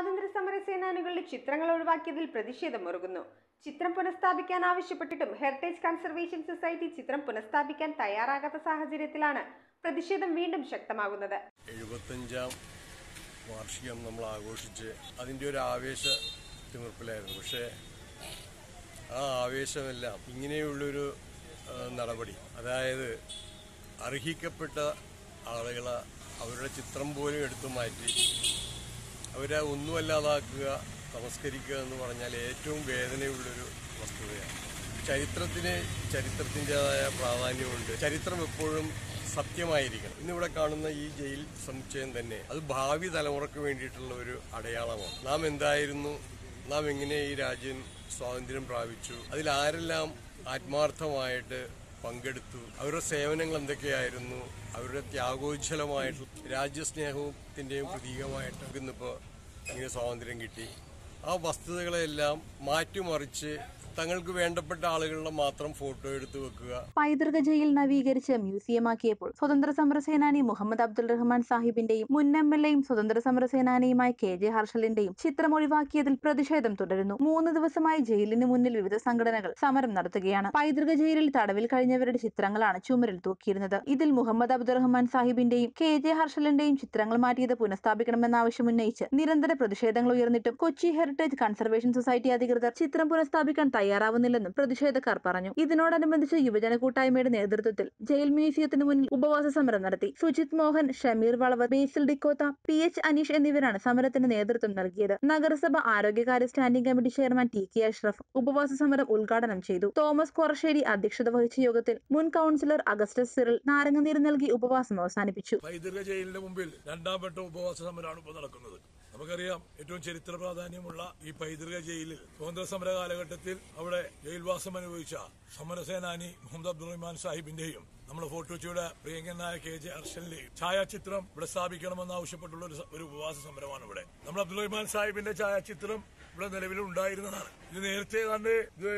സ്വാതന്ത്ര്യ സമര സേനാനികളുടെ ചിത്രങ്ങൾ ഒഴിവാക്കിയതിൽ പ്രതിഷേധമുറുകുന്നു ചിത്രം പുനഃസ്ഥാപിക്കാൻ ആവശ്യപ്പെട്ടിട്ടും ഹെറിറ്റേജ് കൺസർവേഷൻ സൊസൈറ്റി ചിത്രം പുനഃസ്ഥാപിക്കാൻ തയ്യാറാകാത്ത സാഹചര്യത്തിലാണ് പ്രതിഷേധം വീണ്ടും ശക്തമാകുന്നത്. എഴുപത്തഞ്ചാം വാർഷികം നമ്മൾ ആഘോഷിച്ച് അതിന്റെ ഒരു ആവേശ തിമിർപ്പിലായിരുന്നു പക്ഷേ ആ ആവേശമെല്ലാം ഇങ്ങനെയുള്ളൊരു നടപടി അതായത് അർഹിക്കപ്പെട്ട ആളുകളെ അവരുടെ ചിത്രം പോലും എടുത്തു മാറ്റി അവരെ ഒന്നുമല്ലാതാക്കുക തമസ്കരിക്കുക എന്ന് പറഞ്ഞാൽ ഏറ്റവും വേദനയുള്ളൊരു വസ്തുതയാണ്. ചരിത്രത്തിന് ചരിത്രത്തിന്റെതായ പ്രാധാന്യമുണ്ട്. ചരിത്രം എപ്പോഴും സത്യമായിരിക്കണം. ഇന്നിവിടെ കാണുന്ന ഈ ജയിൽ സമുച്ചയം തന്നെ അത് ഭാവി തലമുറയ്ക്ക് വേണ്ടിയിട്ടുള്ള ഒരു അടയാളമാണ്. നാം എന്തായിരുന്നു? നാം എങ്ങനെ ഈ രാജ്യം സ്വാതന്ത്ര്യം പ്രാപിച്ചു? അതിൽ ആരെല്ലാം ആത്മാർത്ഥമായിട്ട് പങ്കെടുത്തു. അവരുടെ സേവനങ്ങൾ എന്തൊക്കെയായിരുന്നു? അവരുടെ ത്യാഗോജ്വലമായിട്ടും രാജ്യസ്നേഹത്തിന്റെയും പ്രതീകമായിട്ട് ഇന്നിപ്പോ ഇങ്ങനെ സ്വാതന്ത്ര്യം കിട്ടി. ആ വസ്തുതകളെല്ലാം മാറ്റിമറിച്ച് തങ്ങൾക്ക് വേണ്ടപ്പെട്ട ആളുകളുടെ മാത്രം ഫോട്ടോ എടുത്തു വെക്കുക. പൈതൃക ജയിൽ നവീകരിച്ച് മ്യൂസിയമാക്കിയപ്പോൾ സ്വതന്ത്ര സമര സേനാനി മുഹമ്മദ് അബ്ദുൾ റഹ്മാൻ സാഹിബിന്റെയും മുൻ എം എൽ എയും സ്വതന്ത്ര സമര സേനാനിയുമായ കെ ജെ ഹർഷലിന്റെയും ചിത്രം ഒഴിവാക്കിയതിൽ പ്രതിഷേധം തുടരുന്നു. മൂന്ന് ദിവസമായി ജയിലിന് മുന്നിൽ വിവിധ സംഘടനകൾ സമരം നടത്തുകയാണ്. പൈതൃക ജയിലിൽ തടവിൽ കഴിഞ്ഞവരുടെ ചിത്രങ്ങളാണ് ചുമരിൽ തൂക്കിയിരുന്നത്. ഇതിൽ മുഹമ്മദ് അബ്ദുൾ റഹ്മാൻ സാഹിബിന്റെയും കെ ജെ ഹർഷലിന്റെയും ചിത്രങ്ങൾ മാറ്റിയത് പുനഃസ്ഥാപിക്കണമെന്ന ആവശ്യം ഉന്നയിച്ച് നിരന്തര പ്രതിഷേധങ്ങൾ ഉയർന്നിട്ടും കൊച്ചി ഹെറിറ്റേജ് കൺസർവേഷൻ സൊസൈറ്റി അധികൃതർ ചിത്രം പുനഃസ്ഥാപിക്കാൻ തയ്യാറാവുന്നില്ലെന്നും പ്രതിഷേധക്കാർ പറഞ്ഞു. ഇതിനോടനുബന്ധിച്ച് യുവജന കൂട്ടായ്മയുടെ നേതൃത്വത്തിൽ ജയിൽ മ്യൂസിയത്തിന് മുന്നിൽ ഉപവാസ സമരം നടത്തി. സുജിത് മോഹൻ ഷമീർ വളവ് ബേസിൽ ഡിക്കോത്ത പി എച്ച് അനീഷ് എന്നിവരാണ് സമരത്തിന് നേതൃത്വം നൽകിയത്. നഗരസഭ ആരോഗ്യകാര്യ standing committee chairman T K Ashraf ഉപവാസ സമരം ഉദ്ഘാടനം ചെയ്തു. തോമസ് കൊറശ്ശേരി അധ്യക്ഷത വഹിച്ച യോഗത്തിൽ മുൻ കൌൺസിലർ അഗസ്റ്റസ് സിറിൽ നാരങ്ങനീര് നൽകി ഉപവാസം അവസാനിപ്പിച്ചു. ജയിലിന്റെ മുമ്പിൽ രണ്ടാം വട്ട ഉപവാസ സമരമാണ് ഇപ്പോൾ നടക്കുന്നത്. നമുക്കറിയാം ഏറ്റവും ചരിത്ര പ്രാധാന്യമുള്ള ഈ പൈതൃക ജയിലിൽ സ്വാതന്ത്ര്യ സമര കാലഘട്ടത്തിൽ അവിടെ ജയിൽവാസം അനുഭവിച്ച സമരസേനാനി മുഹമ്മദ് അബ്ദുൾ റഹ്മാൻ സാഹിബിന്റെയും നമ്മുടെ ഫോട്ടോച്ചിയുടെ പ്രിയങ്കനായ കെ ജെ ഹർഷലിന്റെയും ഛായാചിത്രം ഇവിടെ സ്ഥാപിക്കണമെന്ന് ആവശ്യപ്പെട്ടുള്ള ഒരു ഉപവാസ സമരമാണ് ഇവിടെ. നമ്മൾ അബ്ദുൾ റഹ്മാൻ സാഹിബിന്റെ ഛായാചിത്രം ഇവിടെ നിലവിൽ ഉണ്ടായിരുന്നതാണ്. ഇത് നേരത്തെ തന്നെ ഇത്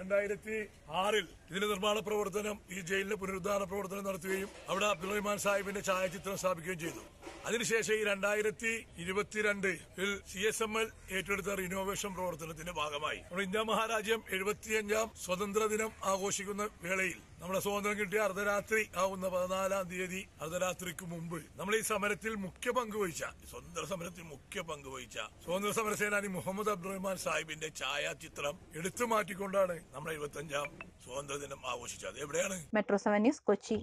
രണ്ടായിരത്തി ആറിൽ ഇതിന്റെ നിർമ്മാണ പ്രവർത്തനം ഈ ജയിലിന്റെ പുനരുദ്ധാരണ പ്രവർത്തനം നടത്തുകയും അവിടെ അബ്ദുൾ റഹ്മാൻ സാഹിബിന്റെ ഛായാചിത്രം സ്ഥാപിക്കുകയും ചെയ്തു. അതിനുശേഷം ഈ രണ്ടായിരത്തി ഇരുപത്തിരണ്ടിൽ സി എസ് എം എൽ ഏറ്റെടുത്ത റിനോവേഷൻ പ്രവർത്തനത്തിന്റെ ഭാഗമായി. നമ്മുടെ ഇന്ത്യ മഹാരാജ്യം എഴുപത്തിയഞ്ചാം സ്വതന്ത്ര ദിനം ആഘോഷിക്കുന്ന വേളയിൽ നമ്മുടെ സ്വാതന്ത്ര്യം കിട്ടിയ അർദ്ധരാത്രി ആവുന്ന പതിനാലാം തീയതി അർദ്ധരാത്രിക്ക് മുമ്പ് നമ്മൾ ഈ സമരത്തിൽ മുഖ്യ പങ്കുവഹിച്ച സ്വതന്ത്ര സമരത്തിൽ മുഖ്യ പങ്കുവഹിച്ച സ്വാതന്ത്ര്യ സമര സേനാനി മുഹമ്മദ് അബ്ദുറഹ്മാൻ സാഹിബിന്റെ ഛായാചിത്രം എടുത്തു മാറ്റിക്കൊണ്ടാണ് നമ്മൾ എഴുപത്തിയഞ്ചാം സ്വാതന്ത്ര്യ ദിനം ആഘോഷിച്ചത്. എവിടെയാണ്? Metro seven news Kochi.